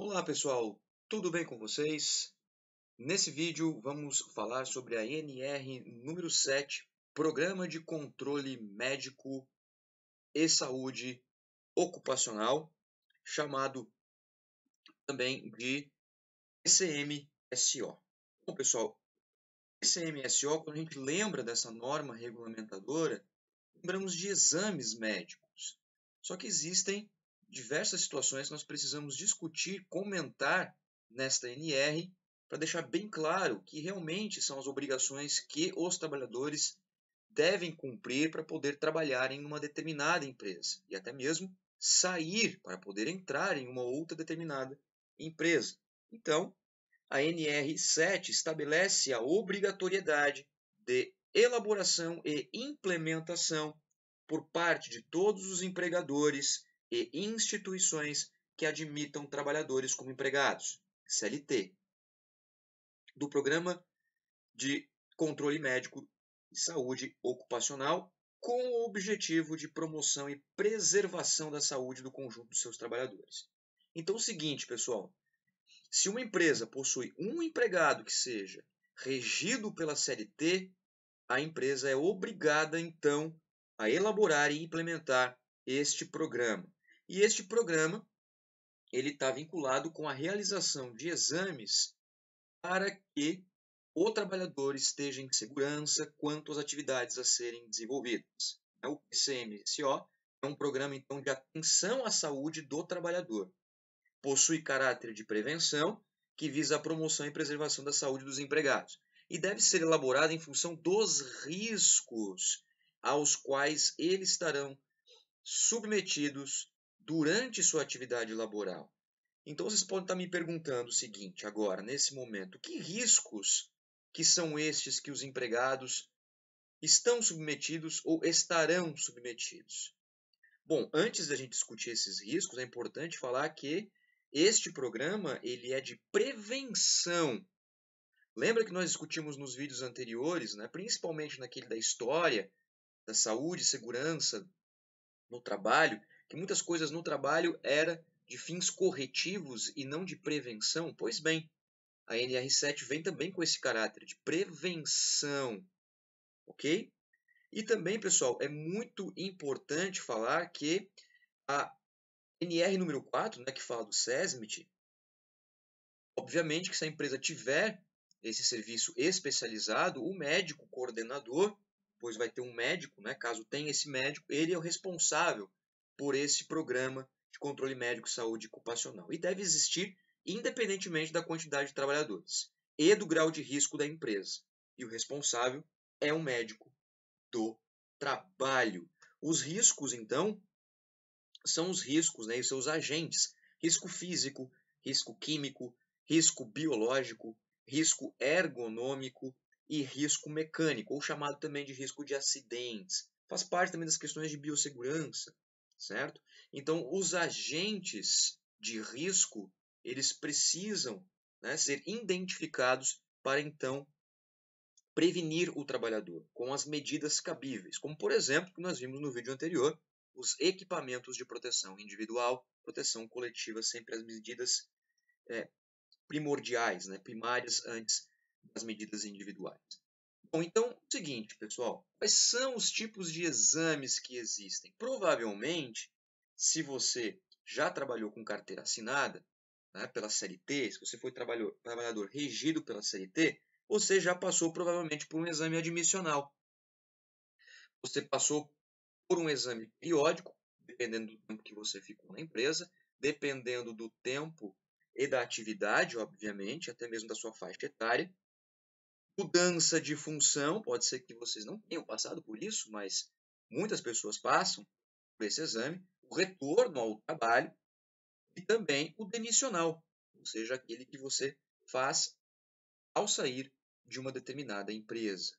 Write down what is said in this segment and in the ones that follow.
Olá pessoal, tudo bem com vocês? Nesse vídeo vamos falar sobre a NR número 7, Programa de Controle Médico e Saúde Ocupacional, chamado também de ECMSO. Bom pessoal, ECMSO, quando a gente lembra dessa norma regulamentadora, lembramos de exames médicos. Só que existem diversas situações nós precisamos discutir, comentar nesta NR, para deixar bem claro que realmente são as obrigações que os trabalhadores devem cumprir para poder trabalhar em uma determinada empresa e até mesmo sair para poder entrar em uma outra determinada empresa. Então, a NR7 estabelece a obrigatoriedade de elaboração e implementação por parte de todos os empregadores e instituições que admitam trabalhadores como empregados, CLT, do Programa de Controle Médico e Saúde Ocupacional, com o objetivo de promoção e preservação da saúde do conjunto dos seus trabalhadores. Então, é o seguinte, pessoal: se uma empresa possui um empregado que seja regido pela CLT, a empresa é obrigada, então, a elaborar e implementar este programa. E este programa ele está vinculado com a realização de exames para que o trabalhador esteja em segurança quanto às atividades a serem desenvolvidas. O PCMSO é um programa então de atenção à saúde do trabalhador. Possui caráter de prevenção que visa a promoção e preservação da saúde dos empregados e deve ser elaborado em função dos riscos aos quais eles estarão submetidos durante sua atividade laboral. Então vocês podem estar me perguntando o seguinte agora, nesse momento, que riscos que são estes que os empregados estão submetidos ou estarão submetidos? Bom, antes da gente discutir esses riscos, é importante falar que este programa ele é de prevenção. Lembra que nós discutimos nos vídeos anteriores, né, principalmente naquele da história, da saúde e segurança no trabalho, que muitas coisas no trabalho era de fins corretivos e não de prevenção? Pois bem, a NR7 vem também com esse caráter de prevenção, ok? E também, pessoal, é muito importante falar que a NR número 4, né, que fala do SESMIT, obviamente que se a empresa tiver esse serviço especializado, o médico coordenador, pois vai ter um médico, né, caso tenha esse médico, ele é o responsável por esse programa de controle médico saúde ocupacional e deve existir independentemente da quantidade de trabalhadores e do grau de risco da empresa. E o responsável é o médico do trabalho. Os riscos, então, são os riscos né, e seus agentes: risco físico, risco químico, risco biológico, risco ergonômico e risco mecânico, ou chamado também de risco de acidentes. Faz parte também das questões de biossegurança, certo? Então, os agentes de risco, eles precisam né, ser identificados para, então, prevenir o trabalhador com as medidas cabíveis, como, por exemplo, que nós vimos no vídeo anterior, os equipamentos de proteção individual, proteção coletiva, sempre as medidas é, primordiais, né, primárias antes das medidas individuais. Bom, então, o seguinte, pessoal, quais são os tipos de exames que existem? Provavelmente, se você já trabalhou com carteira assinada né, pela CLT, se você foi trabalhador regido pela CLT, você já passou provavelmente por um exame admissional. Você passou por um exame periódico, dependendo do tempo que você ficou na empresa, dependendo do tempo e da atividade, obviamente, até mesmo da sua faixa etária, mudança de função, pode ser que vocês não tenham passado por isso, mas muitas pessoas passam por esse exame, o retorno ao trabalho e também o demissional, ou seja, aquele que você faz ao sair de uma determinada empresa.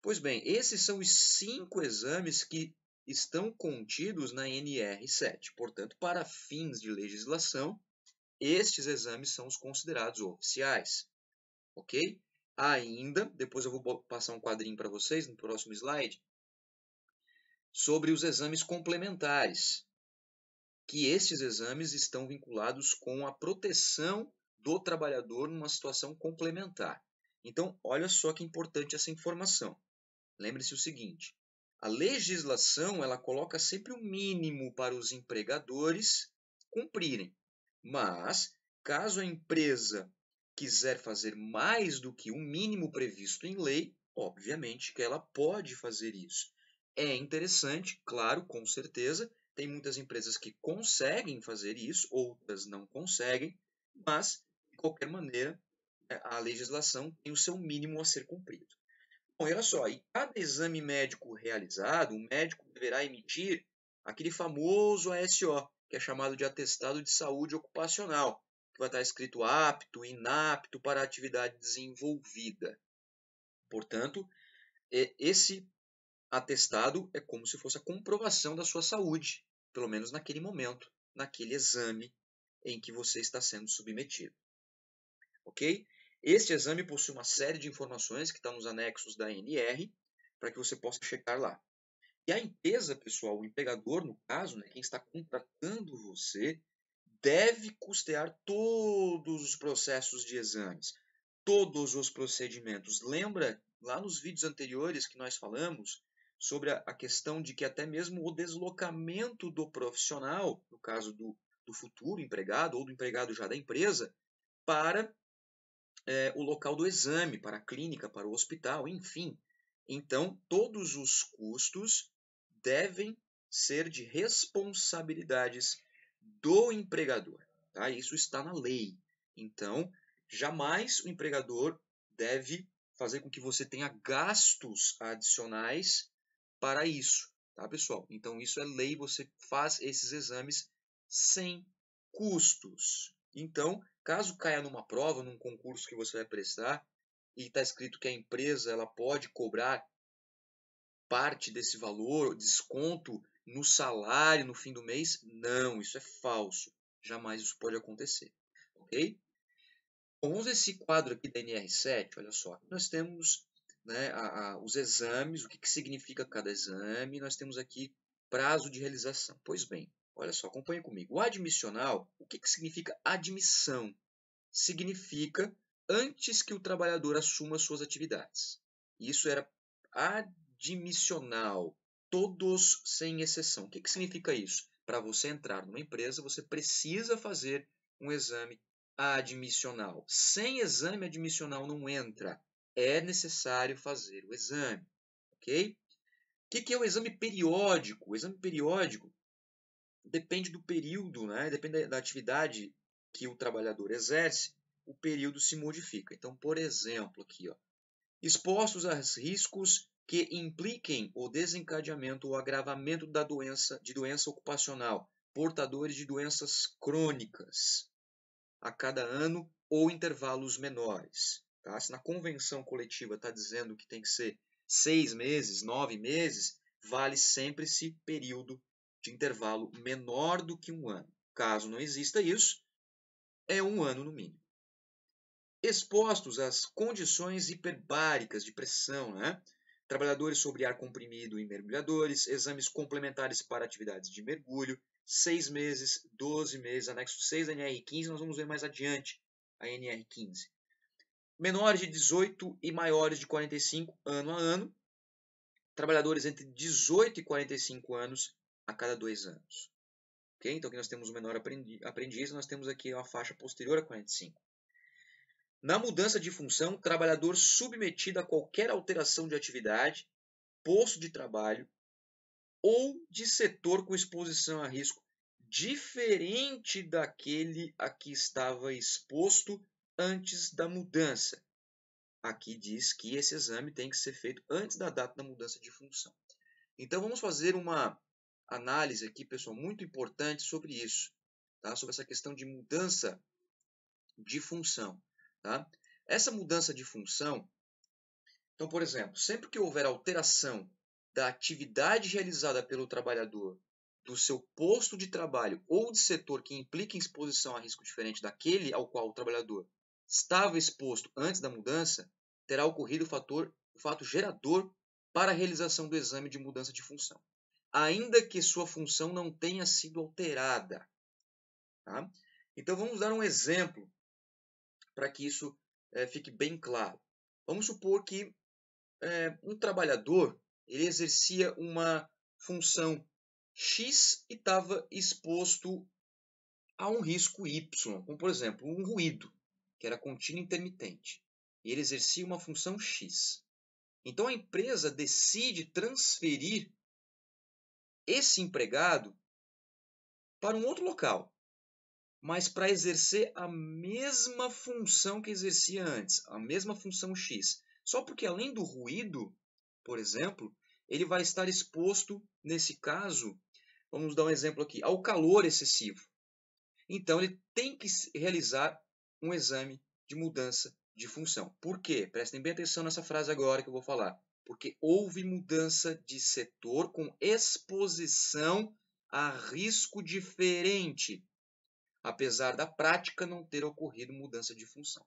Pois bem, esses são os cinco exames que estão contidos na NR7. Portanto, para fins de legislação, estes exames são os considerados oficiais. Ok? Ainda, depois eu vou passar um quadrinho para vocês no próximo slide, sobre os exames complementares, que estes exames estão vinculados com a proteção do trabalhador numa situação complementar. Então, olha só que importante essa informação. Lembre-se o seguinte: a legislação ela coloca sempre o mínimo para os empregadores cumprirem. Mas, caso a empresa quiser fazer mais do que o mínimo previsto em lei, obviamente que ela pode fazer isso. É interessante, claro, com certeza, tem muitas empresas que conseguem fazer isso, outras não conseguem, mas, de qualquer maneira, é, a legislação tem o seu mínimo a ser cumprido. Bom, olha só, em cada exame médico realizado, o médico deverá emitir aquele famoso ASO, que é chamado de atestado de saúde ocupacional, vai estar escrito apto, inapto para a atividade desenvolvida. Portanto, esse atestado é como se fosse a comprovação da sua saúde, pelo menos naquele momento, naquele exame em que você está sendo submetido. Ok? Este exame possui uma série de informações que estão nos anexos da NR, para que você possa checar lá. E a empresa, pessoal, o empregador, no caso, né, quem está contratando você, deve custear todos os processos de exames, todos os procedimentos. Lembra lá nos vídeos anteriores que nós falamos sobre a, questão de que até mesmo o deslocamento do profissional, no caso do, do futuro empregado ou do empregado já da empresa, para é, o local do exame, para a clínica, para o hospital, enfim. Então, todos os custos devem ser de responsabilidades do empregador. Tá? Isso está na lei. Então, jamais o empregador deve fazer com que você tenha gastos adicionais para isso, tá, pessoal? Então, isso é lei, você faz esses exames sem custos. Então, Caso caia numa prova, num concurso que você vai prestar, e está escrito que a empresa ela pode cobrar parte desse valor, desconto no salário no fim do mês, não, isso é falso. Jamais isso pode acontecer. Ok? Vamos esse quadro aqui da NR7, olha só. Nós temos né, a, a, os exames, o que, que significa cada exame, nós temos aqui prazo de realização. Pois bem, Olha só, acompanhe comigo. O admissional, o que, que significa admissão? Significa antes que o trabalhador assuma suas atividades. Isso era admissional, todos sem exceção. O que, que significa isso? Para você entrar numa empresa, você precisa fazer um exame admissional. Sem exame admissional não entra. É necessário fazer o exame. Ok? O que, que é o exame periódico? O exame periódico depende do período, né? depende da atividade que o trabalhador exerce, o período se modifica. Então, por exemplo, aqui, ó, expostos a riscos que impliquem o desencadeamento ou agravamento da doença de doença ocupacional, portadores de doenças crônicas, a cada ano ou intervalos menores. Tá? Se na convenção coletiva está dizendo que tem que ser seis meses, nove meses, vale sempre esse período de intervalo menor do que um ano. Caso não exista isso, é um ano no mínimo. Expostos às condições hiperbáricas de pressão, né? Trabalhadores sobre ar comprimido e mergulhadores, exames complementares para atividades de mergulho, 6 meses, 12 meses, anexo 6 da NR15, nós vamos ver mais adiante a NR15. Menores de 18 e maiores de 45 ano a ano, trabalhadores entre 18 e 45 anos, a cada dois anos. Okay? Então aqui nós temos o menor aprendiz, nós temos aqui uma faixa posterior a 45. Na mudança de função, trabalhador submetido a qualquer alteração de atividade, posto de trabalho ou de setor com exposição a risco diferente daquele a que estava exposto antes da mudança. Aqui diz que esse exame tem que ser feito antes da data da mudança de função. Então vamos fazer uma análise aqui, pessoal, muito importante sobre isso, tá? sobre essa questão de mudança de função. Tá? Essa mudança de função, então, por exemplo, sempre que houver alteração da atividade realizada pelo trabalhador do seu posto de trabalho ou de setor que implique exposição a risco diferente daquele ao qual o trabalhador estava exposto antes da mudança, terá ocorrido o fator, o fato gerador para a realização do exame de mudança de função. ainda que sua função não tenha sido alterada. Tá? Então vamos dar um exemplo para que isso é, fique bem claro. Vamos supor que é, um trabalhador ele exercia uma função X e estava exposto a um risco Y, como por exemplo um ruído, que era contínuo intermitente. E ele exercia uma função X. Então a empresa decide transferir esse empregado para um outro local, mas para exercer a mesma função que exercia antes, a mesma função X. Só porque além do ruído, por exemplo, ele vai estar exposto, nesse caso, vamos dar um exemplo aqui, ao calor excessivo. Então ele tem que realizar um exame de mudança de função. Por quê? Prestem bem atenção nessa frase agora que eu vou falar. Porque houve mudança de setor com exposição a risco diferente, apesar da prática não ter ocorrido mudança de função.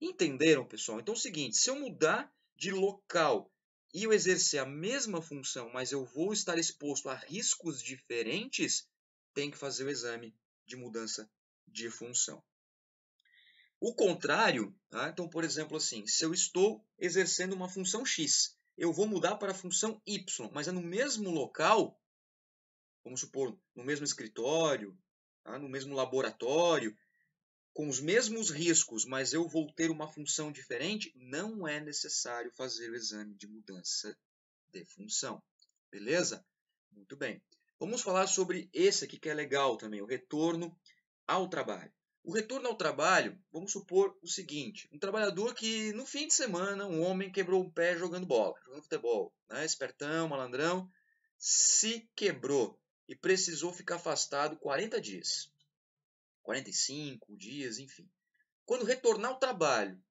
Entenderam, pessoal? Então é o seguinte, se eu mudar de local e eu exercer a mesma função, mas eu vou estar exposto a riscos diferentes, tem que fazer o exame de mudança de função. O contrário, tá? então, por exemplo, assim, se eu estou exercendo uma função x, eu vou mudar para a função y, mas é no mesmo local, vamos supor, no mesmo escritório, tá? no mesmo laboratório, com os mesmos riscos, mas eu vou ter uma função diferente, não é necessário fazer o exame de mudança de função. Beleza? Muito bem. Vamos falar sobre esse aqui que é legal também, o retorno ao trabalho. O retorno ao trabalho, vamos supor o seguinte: um trabalhador que no fim de semana, um homem quebrou o pé jogando bola, jogando futebol, né? espertão, malandrão, se quebrou e precisou ficar afastado 40 dias, 45 dias, enfim. Quando retornar ao trabalho,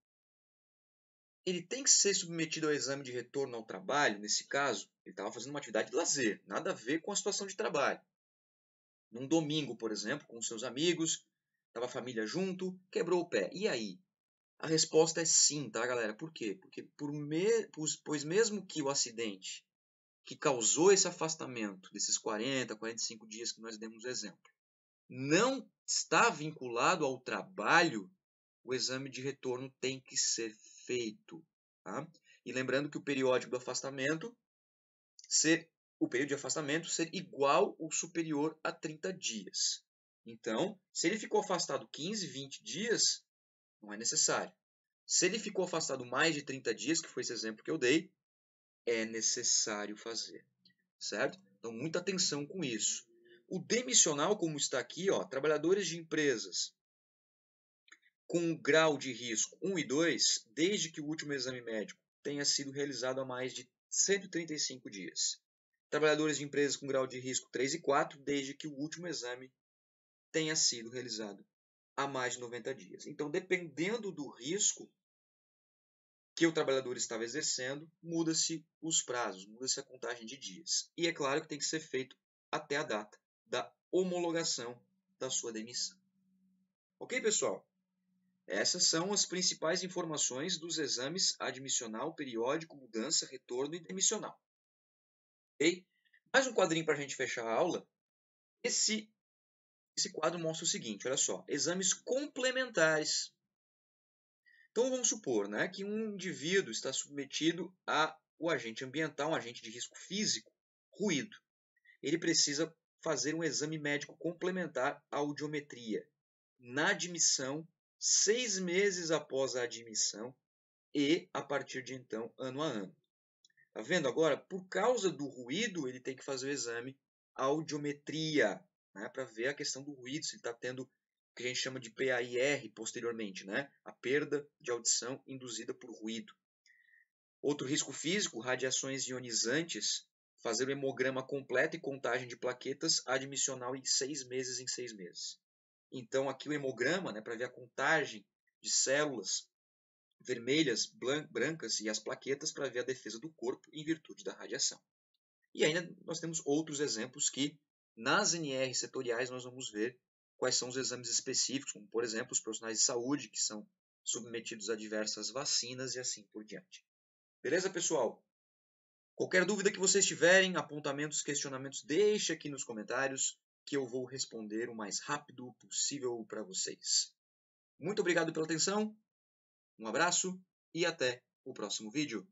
ele tem que ser submetido ao exame de retorno ao trabalho, nesse caso, ele estava fazendo uma atividade de lazer, nada a ver com a situação de trabalho. Num domingo, por exemplo, com seus amigos, Tava a família junto, quebrou o pé. E aí? A resposta é sim, tá, galera? Por quê? Porque por me... pois mesmo que o acidente que causou esse afastamento desses 40, 45 dias que nós demos exemplo, não está vinculado ao trabalho, o exame de retorno tem que ser feito. Tá? E lembrando que o periódico do afastamento ser o período de afastamento ser igual ou superior a 30 dias. Então, se ele ficou afastado 15, 20 dias, não é necessário. Se ele ficou afastado mais de 30 dias, que foi esse exemplo que eu dei, é necessário fazer. Certo? Então, muita atenção com isso. O demissional, como está aqui, ó, trabalhadores de empresas com grau de risco 1 e 2, desde que o último exame médico tenha sido realizado há mais de 135 dias. Trabalhadores de empresas com grau de risco 3 e 4, desde que o último exame tenha sido realizado há mais de 90 dias. Então, dependendo do risco que o trabalhador estava exercendo, muda-se os prazos, muda-se a contagem de dias. E é claro que tem que ser feito até a data da homologação da sua demissão. Ok, pessoal? Essas são as principais informações dos exames admissional, periódico, mudança, retorno e demissional. Ok? Mais um quadrinho para a gente fechar a aula. Esse esse quadro mostra o seguinte, olha só, exames complementares. Então vamos supor né, que um indivíduo está submetido a o agente ambiental, um agente de risco físico, ruído. Ele precisa fazer um exame médico complementar à audiometria na admissão, seis meses após a admissão e a partir de então, ano a ano. Tá vendo agora? Por causa do ruído, ele tem que fazer o exame audiometria, né, para ver a questão do ruído, se ele está tendo que a gente chama de PAIR posteriormente, né, a perda de audição induzida por ruído. Outro risco físico, radiações ionizantes, fazer o hemograma completo e contagem de plaquetas admissional em seis meses em seis meses. Então, aqui o hemograma, né, para ver a contagem de células vermelhas, brancas e as plaquetas para ver a defesa do corpo em virtude da radiação. E ainda nós temos outros exemplos que nas NR setoriais, nós vamos ver quais são os exames específicos, como, por exemplo, os profissionais de saúde, que são submetidos a diversas vacinas e assim por diante. Beleza, pessoal? Qualquer dúvida que vocês tiverem, apontamentos, questionamentos, deixe aqui nos comentários que eu vou responder o mais rápido possível para vocês. Muito obrigado pela atenção, um abraço e até o próximo vídeo.